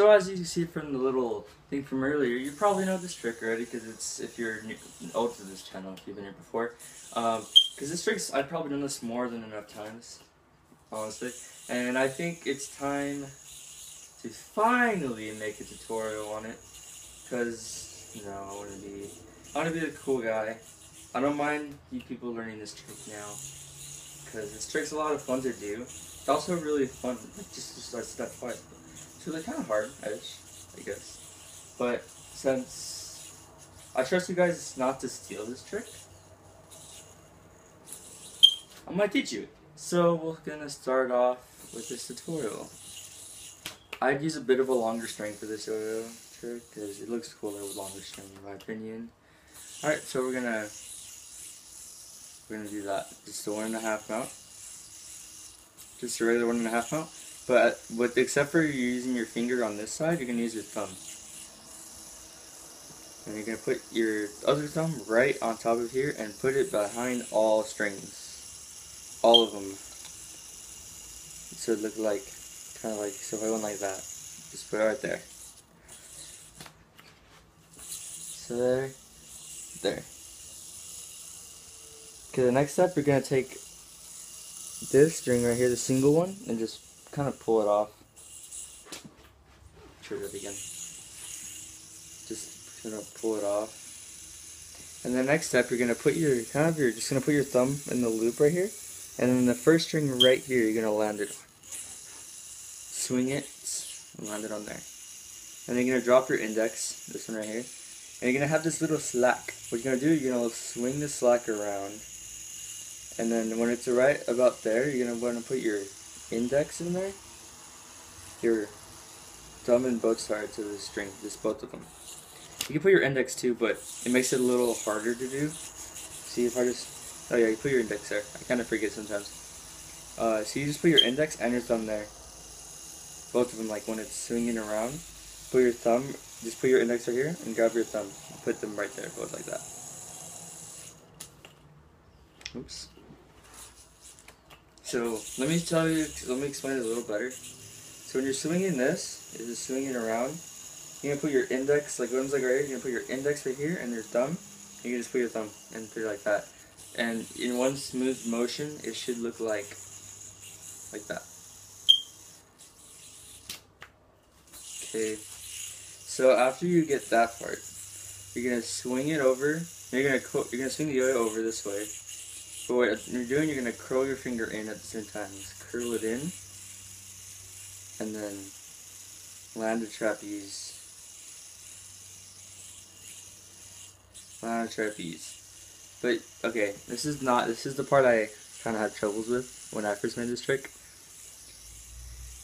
So as you see from the little thing from earlier, you probably know this trick already because it's if you're new, old to this channel, if you've been here before. Because um, this trick, I've probably done this more than enough times, honestly. And I think it's time to finally make a tutorial on it. Because, you know, I want to be, I want to be the cool guy. I don't mind you people learning this trick now. Because this trick's a lot of fun to do. It's also really fun, just, just like step five. So they're kind of hard, I guess. But since I trust you guys not to steal this trick, I'm gonna teach you. So we're gonna start off with this tutorial. I'd use a bit of a longer string for this yo-yo trick because it looks cooler with longer string in my opinion. Alright, so we're gonna we're gonna do that. Just a one and a half mount. Just a regular one and a half mount. But with except for you using your finger on this side, you're gonna use your thumb. And you're gonna put your other thumb right on top of here and put it behind all strings. All of them. So it look like, kind of like, so if I went like that, just put it right there. So there, there. Okay, the next step, you're gonna take this string right here, the single one, and just kind of pull it off. Try it again. Just gonna pull it off. And the next step, you're gonna put your kind of you're just gonna put your thumb in the loop right here, and then the first string right here, you're gonna land it. Swing it, and land it on there. And then you're gonna drop your index, this one right here, and you're gonna have this little slack. What you're gonna do, you're gonna swing the slack around, and then when it's right about there, you're gonna want to put your index in there, your thumb and both sides of the string, just both of them. You can put your index too, but it makes it a little harder to do. See if I just, oh yeah, you put your index there. I kind of forget sometimes. Uh, so you just put your index and your thumb there. Both of them, like when it's swinging around, put your thumb, just put your index right here and grab your thumb. Put them right there, both like that. Oops. So let me tell you, let me explain it a little better. So when you're swinging this, you're just swinging around. You're gonna put your index, like one's like right here. You're gonna put your index right here and your thumb. You can just put your thumb and put it like that. And in one smooth motion, it should look like like that. Okay. So after you get that part, you're gonna swing it over. You're gonna you're gonna swing the yo-yo over this way. But what you're doing, you're going to curl your finger in at the same time. Just curl it in. And then land a trapeze. Land a trapeze. But, okay, this is not, this is the part I kind of had troubles with when I first made this trick.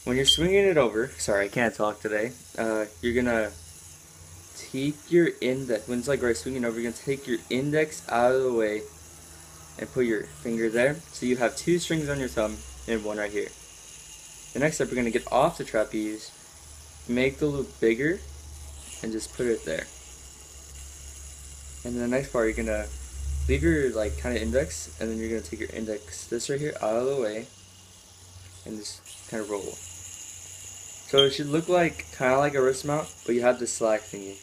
When you're swinging it over, sorry, I can't talk today, uh, you're going to take your index, when it's like right swinging over, you're going to take your index out of the way and put your finger there. So you have two strings on your thumb and one right here. The next step, we're going to get off the trapeze, make the loop bigger, and just put it there. And then the next part, you're going to leave your like kind of index, and then you're going to take your index, this right here, out of the way, and just kind of roll. So it should look like kind of like a wrist mount, but you have the slack thingy.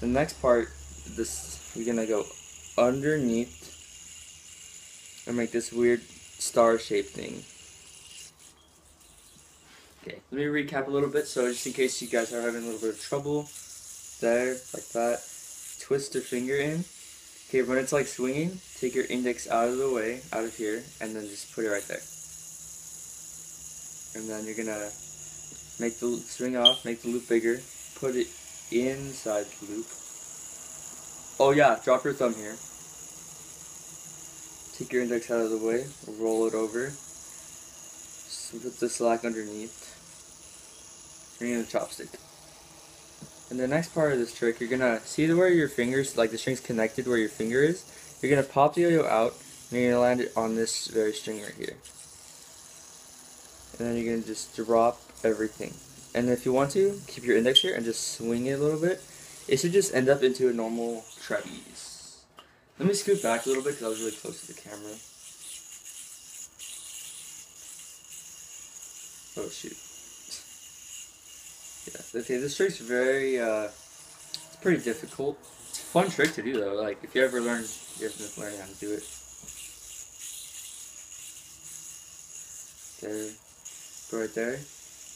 The next part, this you're gonna go underneath and make this weird star shape thing. Okay, let me recap a little bit. So just in case you guys are having a little bit of trouble, there, like that, twist your finger in. Okay, when it's like swinging, take your index out of the way, out of here, and then just put it right there. And then you're gonna make the swing off, make the loop bigger, put it inside the loop. Oh yeah, drop your thumb here. Take your index out of the way, roll it over, put the slack underneath, and you're gonna chopstick. And the next part of this trick, you're gonna see the where your fingers, like the string's connected where your finger is. You're gonna pop the yo-yo out, and you're gonna land it on this very string right here. And then you're gonna just drop everything. And if you want to, keep your index here and just swing it a little bit. It should just end up into a normal trapeze. Let me scoot back a little bit because I was really close to the camera. Oh shoot. Yeah, okay, this trick's very, uh, it's pretty difficult. It's a fun trick to do though, like, if you ever learn, you have to learn how to do it. There, go right there.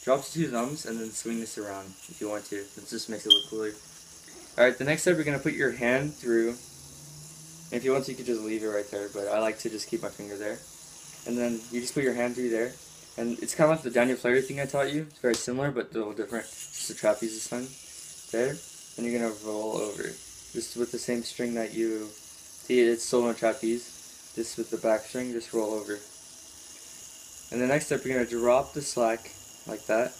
Drop the two thumbs and then swing this around if you want to. It just makes it look cooler. Alright, the next step, you're going to put your hand through. And if you want to, you could just leave it right there, but I like to just keep my finger there. And then you just put your hand through there. And it's kind of like the Daniel Flaherty thing I taught you. It's very similar, but a little different. Just a trapeze sign. There. And you're going to roll over. Just with the same string that you... See, it's still solo trapeze. Just with the back string, just roll over. And the next step, you're going to drop the slack like that.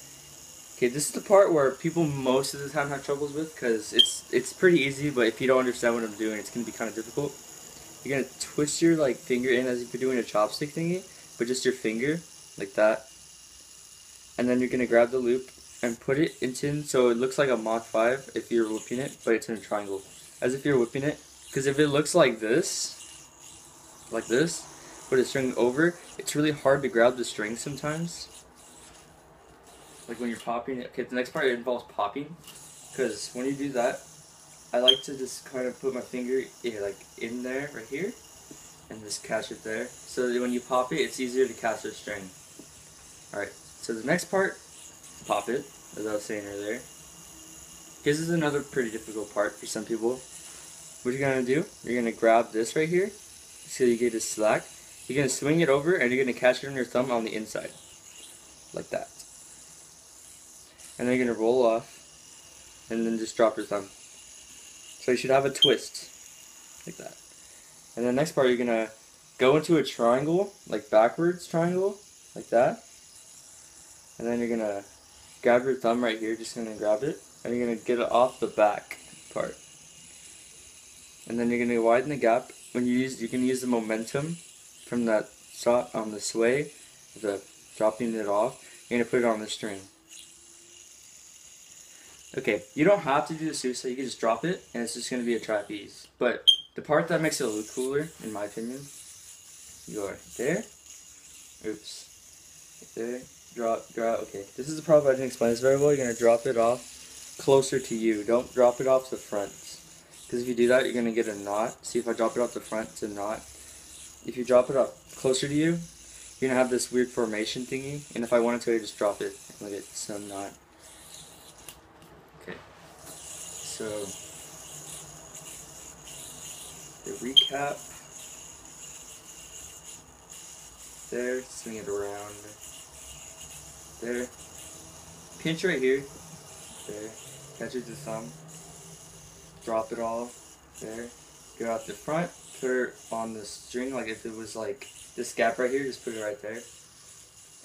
Okay, this is the part where people most of the time have troubles with because it's it's pretty easy, but if you don't understand what I'm doing, it's gonna be kind of difficult. You're gonna twist your like finger in as if you're doing a chopstick thingy, but just your finger like that, and then you're gonna grab the loop and put it into so it looks like a Mach 5 if you're whipping it, but it's in a triangle, as if you're whipping it. Because if it looks like this, like this, put a string over, it's really hard to grab the string sometimes like when you're popping it. Okay, the next part involves popping, because when you do that, I like to just kind of put my finger yeah, like in there, right here, and just catch it there. So that when you pop it, it's easier to catch the string. Alright, so the next part, pop it, as I was saying earlier. This is another pretty difficult part for some people. What you're going to do, you're going to grab this right here, so you get a slack. You're to swing it over, and you're going to catch it on your thumb on the inside. Like that and then you're going to roll off and then just drop your thumb. So you should have a twist like that. And the next part you're going to go into a triangle, like backwards triangle, like that. And then you're going to grab your thumb right here, just going to grab it, and you're going to get it off the back part. And then you're going to widen the gap. When you use, you can use the momentum from that shot on the sway, the dropping it off. You're going to put it on the string. Okay, you don't have to do the suicide, you can just drop it, and it's just going to be a trapeze. But the part that makes it look cooler, in my opinion, you are there, oops, there, drop, drop, okay. This is the part I didn't explain this very well, you're going to drop it off closer to you, don't drop it off the front. Because if you do that, you're going to get a knot. See if I drop it off the front, it's a knot. If you drop it up closer to you, you're going to have this weird formation thingy, and if I wanted to, I just drop it, and get some knot. So, the recap. There, swing it around. There. Pinch right here. There. Catch it with the thumb. Drop it all. There. Go out the front. Put it on the string, like if it was like this gap right here, just put it right there.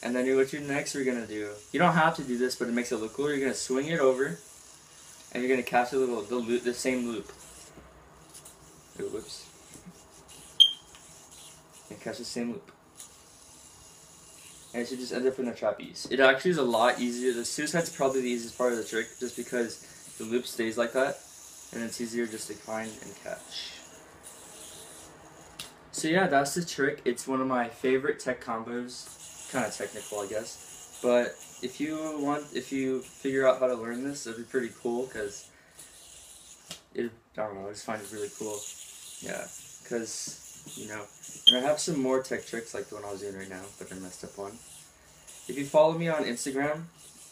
And then what you're next we're gonna do. You don't have to do this, but it makes it look cooler. You're gonna swing it over and you're gonna catch a little the loop, the same loop. Ooh, whoops. And catch the same loop. And it should just end up in a trapeze. It actually is a lot easier. The suicide's probably the easiest part of the trick, just because the loop stays like that, and it's easier just to find and catch. So yeah, that's the trick. It's one of my favorite tech combos. Kind of technical, I guess. But if you want, if you figure out how to learn this, it'd be pretty cool because it. I don't know. I just find it really cool. Yeah, because you know, and I have some more tech tricks like the one I was doing right now, but I messed up one. If you follow me on Instagram,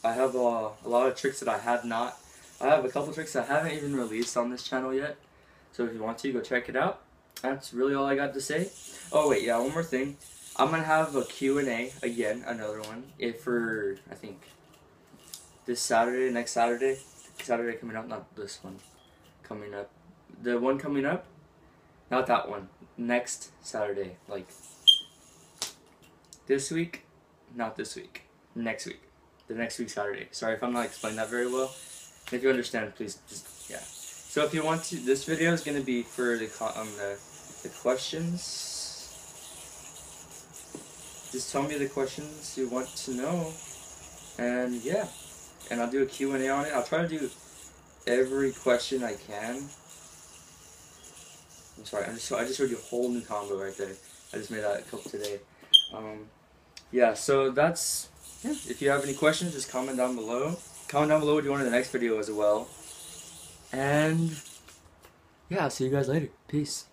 I have a, a lot of tricks that I have not. I have a couple tricks I haven't even released on this channel yet. So if you want to, go check it out. That's really all I got to say. Oh wait, yeah, one more thing. I'm gonna have a Q&A again, another one, if for I think this Saturday, next Saturday, Saturday coming up, not this one. Coming up, the one coming up, not that one, next Saturday, like this week, not this week, next week, the next week Saturday. Sorry if I'm not explaining that very well. If you understand, please just yeah. So if you want to, this video is gonna be for the um the, the questions just tell me the questions you want to know, and yeah, and I'll do a Q&A on it. I'll try to do every question I can. I'm sorry, I just I just showed you a whole new combo right there. I just made that couple today. Um, yeah, so that's yeah. If you have any questions, just comment down below. comment down below what you want in the next video as well. And yeah, I'll see you guys later. Peace.